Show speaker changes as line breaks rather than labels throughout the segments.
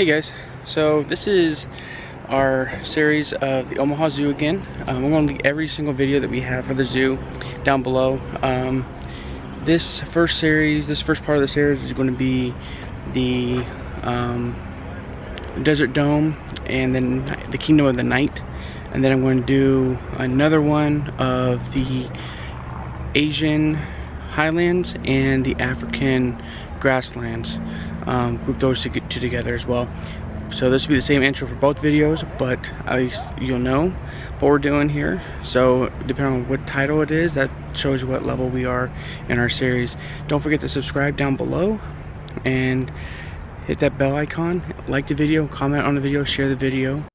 Hey guys, so this is our series of the Omaha Zoo again. Um, I'm going to link every single video that we have for the zoo down below. Um, this first series, this first part of the series is going to be the um, Desert Dome and then the Kingdom of the Night. And then I'm going to do another one of the Asian highlands and the African grasslands um, group those two, two together as well. So this will be the same intro for both videos, but at least you'll know what we're doing here. So depending on what title it is, that shows you what level we are in our series. Don't forget to subscribe down below and hit that bell icon, like the video, comment on the video, share the video.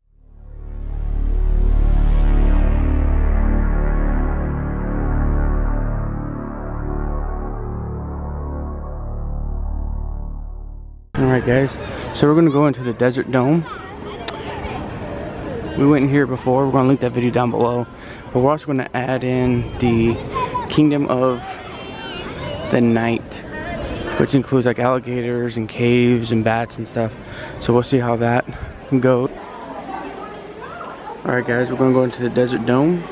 Alright guys, so we're going to go into the Desert Dome. We went in here before, we're going to link that video down below. But we're also going to add in the Kingdom of the Night. Which includes like alligators and caves and bats and stuff. So we'll see how that goes. Alright guys, we're going to go into the Desert Dome.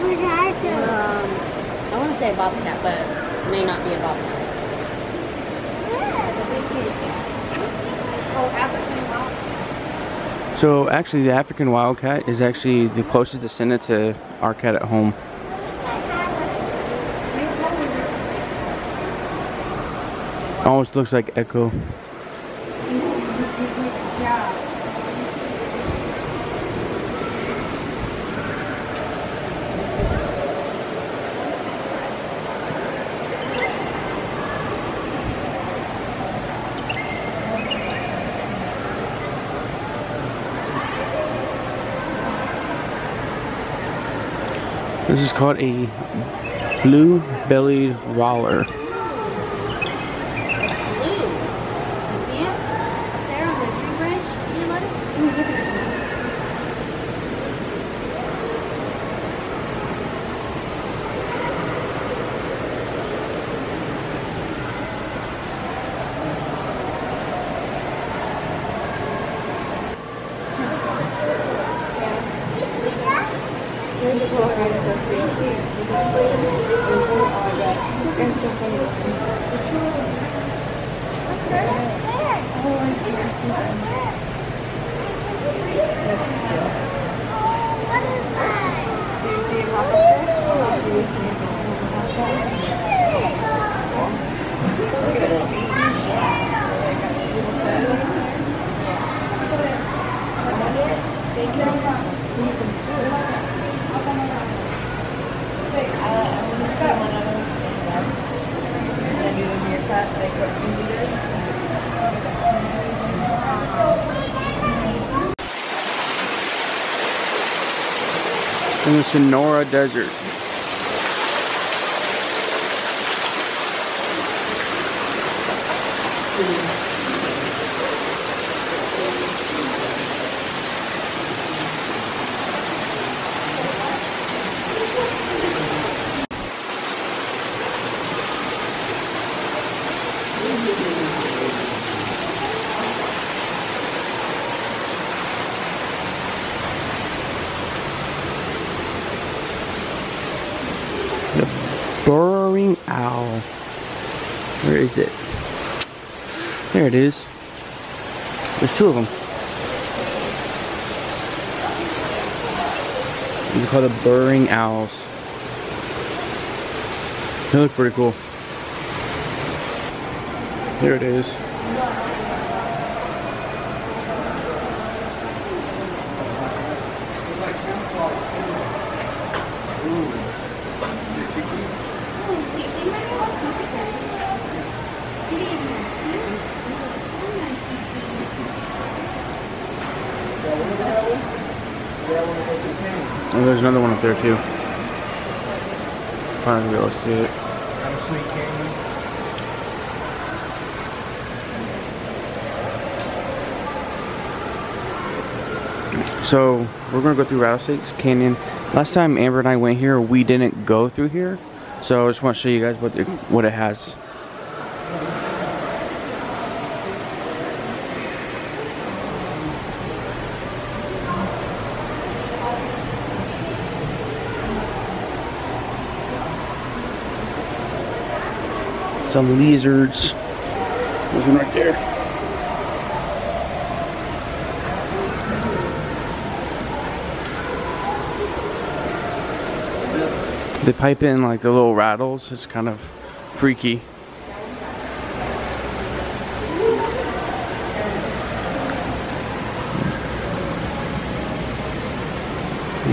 Um, I want to say a bobcat, but it may not be a bobcat. Oh, African wild.
So actually the African wildcat is actually the closest descendant to our cat at home. Almost looks like Echo. This is called a blue-bellied roller. In the Sonora Desert. The There it is. There's two of them. These are called the Burrowing owls. They look pretty cool. There it is. Oh, there's another one up there too. Probably be able to see it. So we're gonna go through Rattlesnakes Canyon. Last time Amber and I went here, we didn't go through here. So I just want to show you guys what what it has. Some lizards. There's one right there. They pipe in like the little rattles. It's kind of freaky.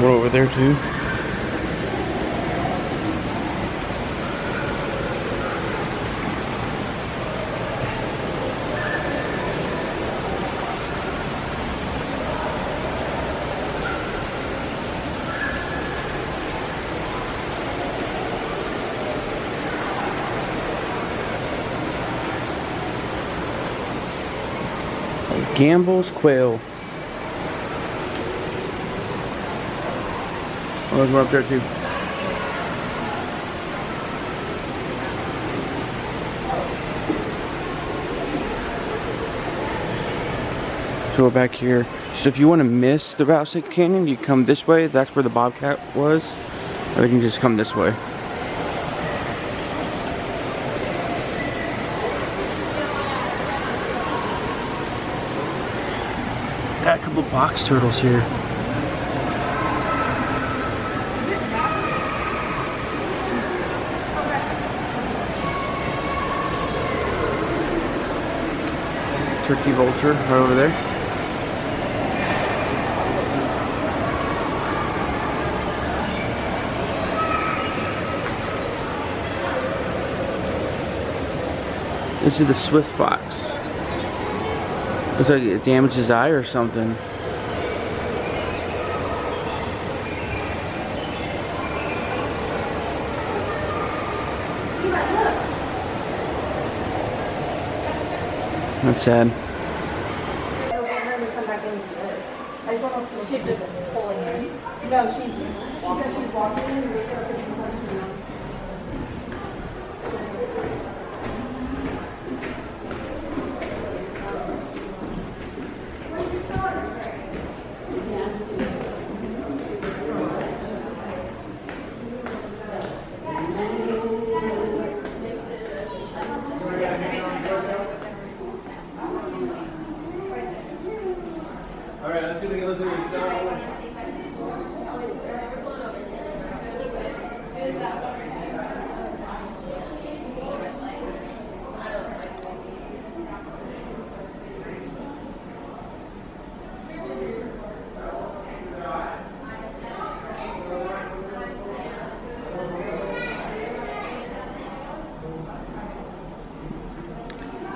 We're over there too. Gambel's Quail. Oh, there's one up there too. So we're back here. So if you want to miss the Rattlesnake Canyon, you come this way. That's where the Bobcat was. Or you can just come this way. Box turtles here. Turkey vulture right over there. This is the swift fox. Looks like it damaged his eye or something. That's sad.
She just pulling in.
No, she's, she said she's walking in and we're gonna put something on.
All right, let's see if we can listen to the sound.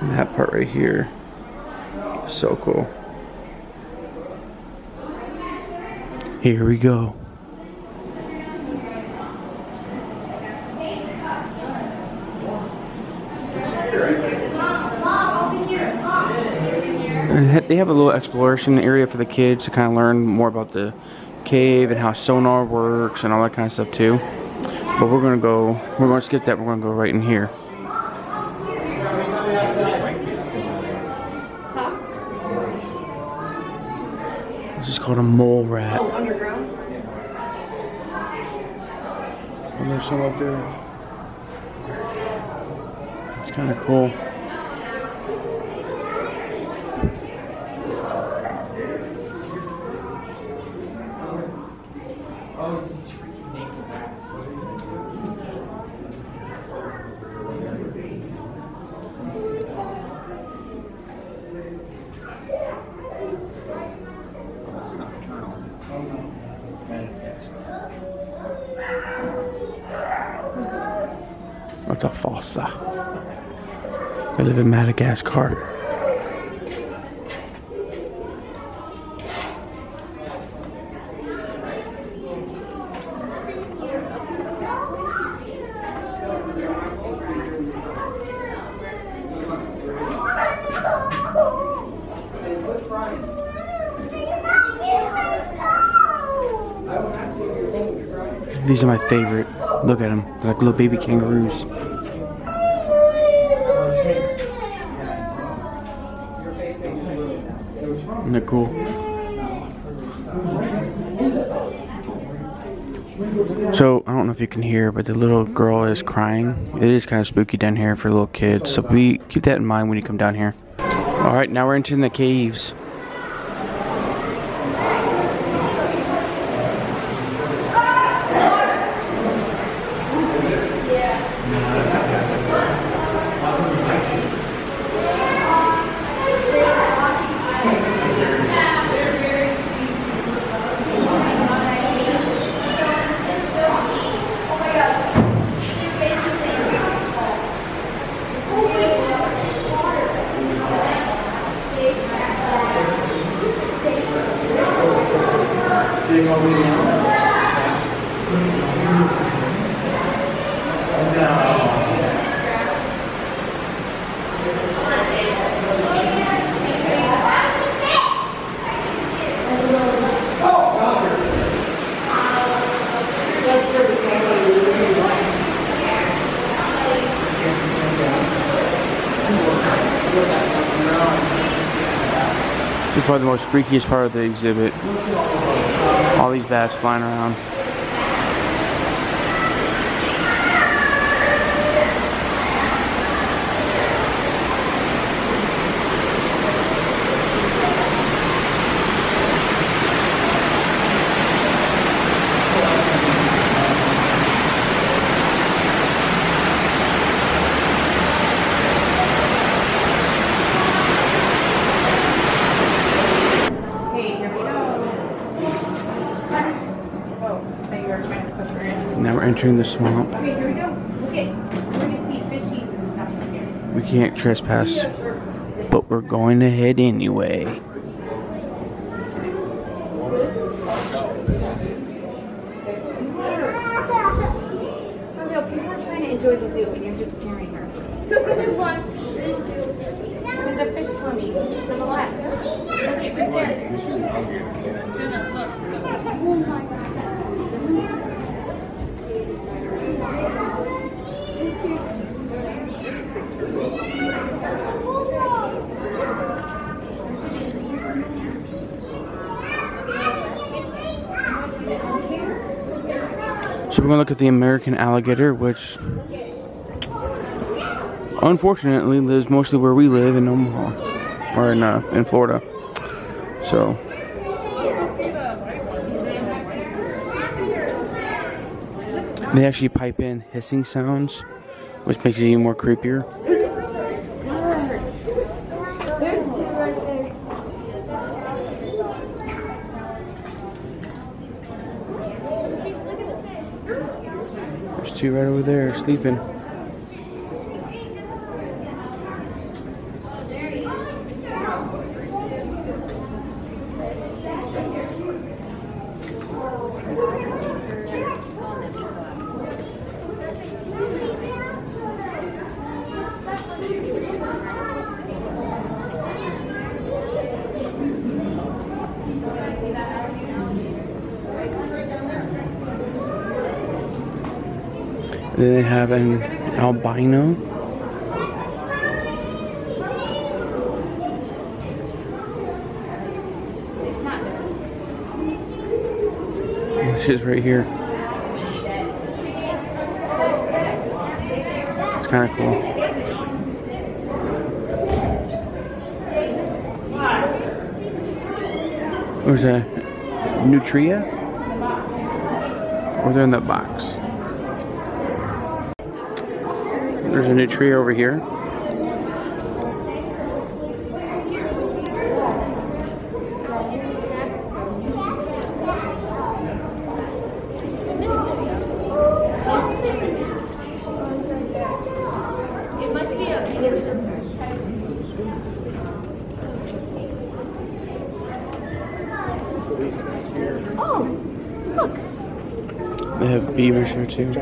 And that part right here. So cool. Here we go. And They have a little exploration area for the kids to kind of learn more about the cave and how sonar works and all that kind of stuff too. But we're gonna go, we're gonna skip that, we're gonna go right in here. Called a mole rat.
Oh, underground?
And there's some up there. It's kind of cool. I live in Madagascar. These are my favorite. Look at them. They're like little baby kangaroos. Cool? So, I don't know if you can hear, but the little girl is crying. It is kind of spooky down here for little kids, so be keep that in mind when you come down here. Alright, now we're entering the caves. Is probably the most freakiest part of the exhibit. All these bats flying around.
Hey, here we go. Oh, so you were trying to push her in.
Now we're entering the swamp.
Okay, here we go. Okay, we're gonna see fishies and stuff in here.
We can't trespass, but we're going ahead anyway.
Oh no, people are trying to enjoy the zoo and you're just scaring her. There's a fish swimming to the left. Look at right there.
So we're gonna look at the American alligator, which unfortunately lives mostly where we live in Omaha or in uh, in Florida. So they actually pipe in hissing sounds, which makes it even more creepier. Right over there sleeping. Then they have an albino. She's right here. It's kind of cool. There's a nutria. Or they're in that box. There's a nutria over here. Oh,
look. They have beavers here too.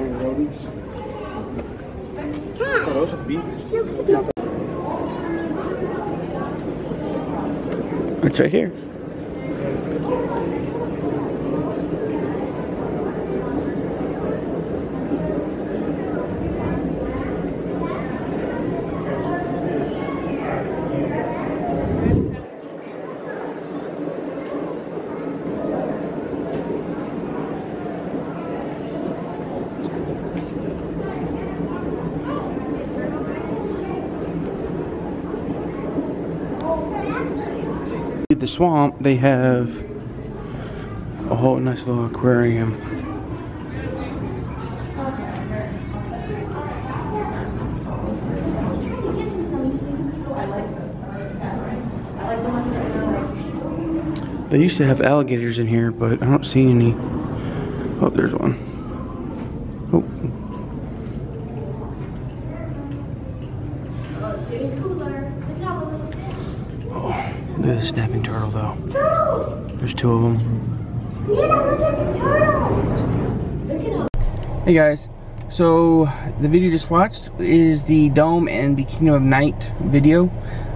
It's right here. Swamp, they have a whole nice little aquarium. They used to have alligators in here, but I don't see any. Oh, there's one. Oh. The snapping turtle, though. There's two of them. Hey guys, so the video just watched is the Dome and the Kingdom of Night video.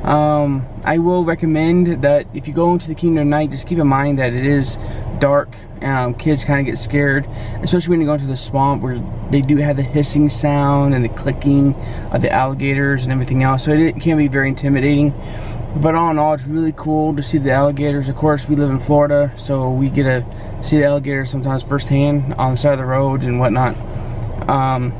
Um, I will recommend that if you go into the Kingdom of Night, just keep in mind that it is dark. Um, kids kind of get scared, especially when you go into the swamp where they do have the hissing sound and the clicking of the alligators and everything else. So it can be very intimidating. But all in all, it's really cool to see the alligators. Of course, we live in Florida, so we get to see the alligators sometimes firsthand on the side of the road and whatnot. Um,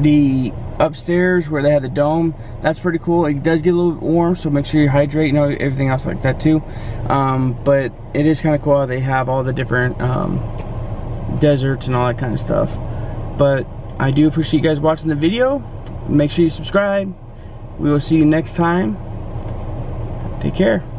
the upstairs where they have the dome, that's pretty cool. It does get a little bit warm, so make sure you hydrate, you know, everything else like that too. Um, but it is kind of cool how they have all the different um, deserts and all that kind of stuff. But I do appreciate you guys watching the video. Make sure you subscribe. We will see you next time. Take care.